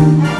Música